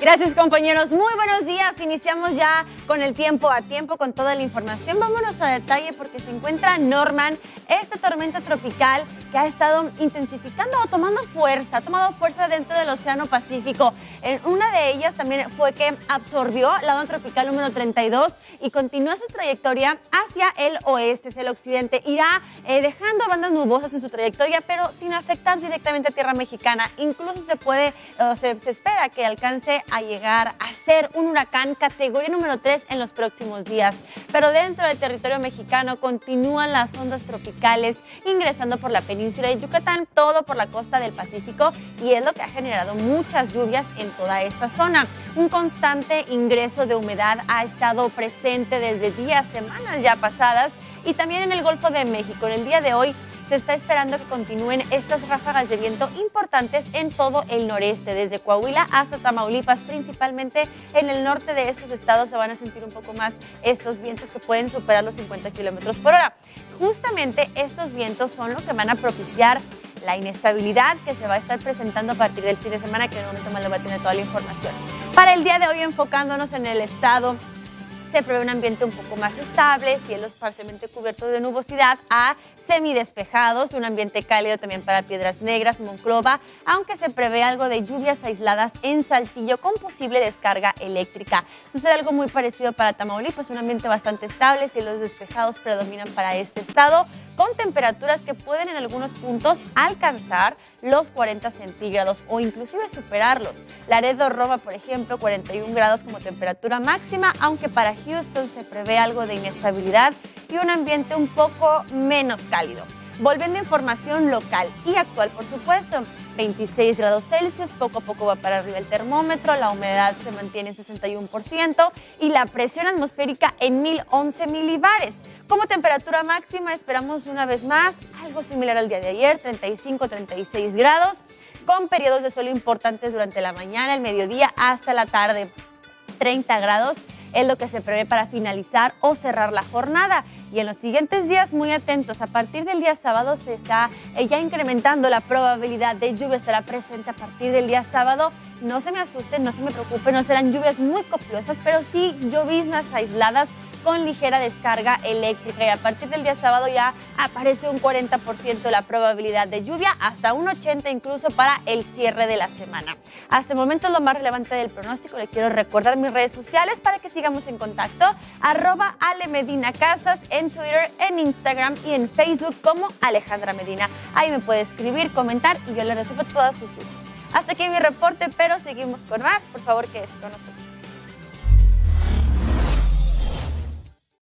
Gracias compañeros, muy buenos días. Iniciamos ya con el tiempo a tiempo, con toda la información. Vámonos a detalle porque se encuentra Norman, esta tormenta tropical que ha estado intensificando o tomando fuerza, ha tomado fuerza dentro del Océano Pacífico. una de ellas también fue que absorbió la onda tropical número 32 y continúa su trayectoria hacia el oeste, es el occidente. Irá eh, dejando bandas nubosas en su trayectoria, pero sin afectar directamente a tierra mexicana. Incluso se puede, se, se espera que alcance a llegar a ser un huracán categoría número 3 en los próximos días. Pero dentro del territorio mexicano continúan las ondas tropicales ingresando por la península de Yucatán, todo por la costa del Pacífico y es lo que ha generado muchas lluvias en toda esta zona. Un constante ingreso de humedad ha estado presente desde días, semanas ya pasadas y también en el Golfo de México. En el día de hoy se está esperando que continúen estas ráfagas de viento importantes en todo el noreste, desde Coahuila hasta Tamaulipas, principalmente en el norte de estos estados se van a sentir un poco más estos vientos que pueden superar los 50 kilómetros por hora. Justamente estos vientos son los que van a propiciar la inestabilidad que se va a estar presentando a partir del fin de semana, que en un momento más le va a tener toda la información. Para el día de hoy, enfocándonos en el estado se prevé un ambiente un poco más estable, cielos parcialmente cubiertos de nubosidad a semidespejados, un ambiente cálido también para Piedras Negras, Monclova, aunque se prevé algo de lluvias aisladas en Saltillo con posible descarga eléctrica. Sucede algo muy parecido para Tamaulipas, un ambiente bastante estable, cielos despejados predominan para este estado con temperaturas que pueden en algunos puntos alcanzar los 40 centígrados o inclusive superarlos. Laredo Roma, por ejemplo, 41 grados como temperatura máxima, aunque para Houston se prevé algo de inestabilidad y un ambiente un poco menos cálido. Volviendo a información local y actual, por supuesto, 26 grados Celsius, poco a poco va para arriba el termómetro, la humedad se mantiene en 61% y la presión atmosférica en 1011 milibares. Como temperatura máxima esperamos una vez más algo similar al día de ayer, 35-36 grados, con periodos de sol importantes durante la mañana, el mediodía hasta la tarde. 30 grados es lo que se prevé para finalizar o cerrar la jornada. Y en los siguientes días, muy atentos, a partir del día sábado se está eh, ya incrementando la probabilidad de lluvia, estará presente a partir del día sábado. No se me asusten, no se me preocupen, no serán lluvias muy copiosas, pero sí lloviznas aisladas con ligera descarga eléctrica y a partir del día sábado ya aparece un 40% la probabilidad de lluvia, hasta un 80% incluso para el cierre de la semana. Hasta el momento lo más relevante del pronóstico, le quiero recordar mis redes sociales para que sigamos en contacto, arroba Ale Medina Casas en Twitter, en Instagram y en Facebook como Alejandra Medina. Ahí me puede escribir, comentar y yo le resuelvo todas sus dudas. Hasta aquí mi reporte, pero seguimos con más. Por favor, que esto no se